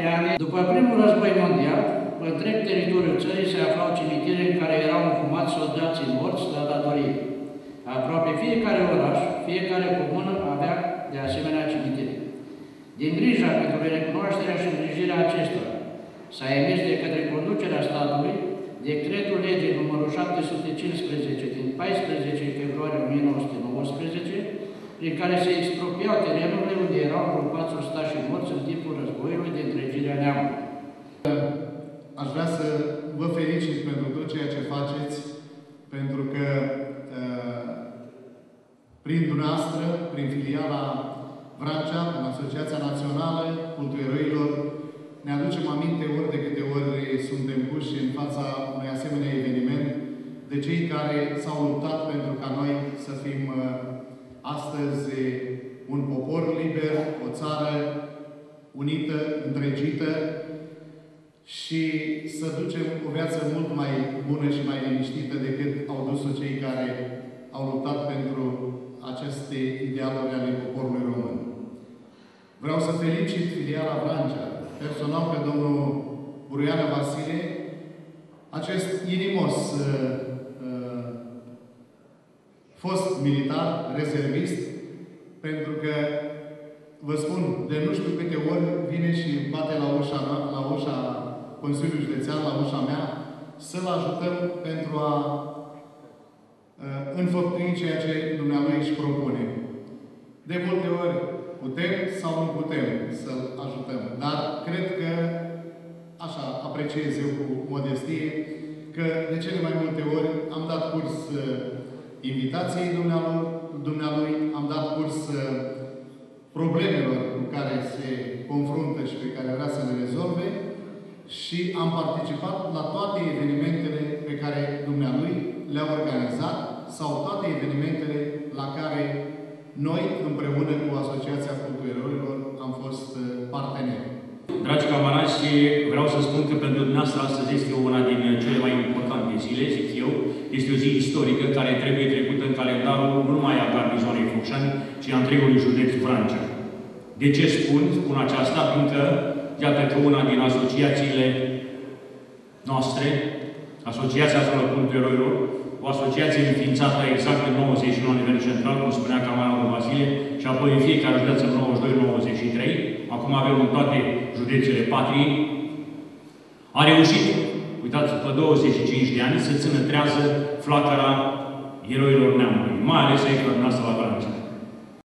de ani, după primul război mondial, pe întreg teritoriul țării se aflau cimitire în care erau înfumați soldații morți la datorie. Aproape fiecare oraș, fiecare comună avea de asemenea cimitire. Din grija pentru recunoașterea și îngrijirea acestora, s-a emis de către conducerea statului decretul legii numărul 715 din 14 februarie 1919, prin care se expropiau terenurile unde erau grupați ostași morți în timpul războiului dintre întregirea neamului. Aș vrea să vă felicit pentru tot ceea ce faceți, pentru că uh, prin dumneavoastră, prin filiala Vrancea, în Asociația Națională Culturoilor, ne aducem aminte ori de câte ori suntem puși în fața unui asemenea eveniment de cei care s-au luptat pentru ca noi să fim uh, astăzi un popor liber, o țară unită, întregită și să ducem o viață mult mai bună și mai liniștită decât au dus-o cei care au luptat pentru aceste idealuri ale poporului român. Vreau să felicit filiala Vrancea, personal pe domnul Buruiană Vasile, acest inimos uh, uh, fost militar, rezervist, pentru că, vă spun, de nu știu câte ori vine și bate la ușa, la ușa Consiliului Județean, la ușa mea, să-l ajutăm pentru a uh, înfăptui ceea ce Dumnezeu își propune. De multe ori putem sau nu putem să-l ajutăm. Dar cred că, așa apreciez eu cu modestie, că de cele mai multe ori am dat curs uh, invitației dumnealui, dumnealui, am dat curs uh, problemelor cu care se confruntă și pe care vrea să le rezolve și am participat la toate evenimentele pe care dumnealui le-a organizat sau toate evenimentele la care noi, împreună cu Asociația Culturilor, am fost uh, parteneri. Dragi camarazi, vreau să spun că pentru dumneavoastră astăzi este una din cele mai importante zile, zic eu. Este o zi istorică care trebuie trecută în calendarul nu numai a garnizonei Focșani, ci a întregului județ Vrancea. De ce spun? Spun aceasta, fiindcă, iată că una din asociațiile noastre, Asociația Zonă Eroilor, o asociație înființată exact în 99 la nivel central, cum spunea camarul Vasile, și apoi în fiecare județ în 92-93, acum avem în toate județele patriei, a reușit, uitați, pe 25 de ani, să țină trează flacăra eroilor neamului, mai ales aici la dumneavoastră la Brancia.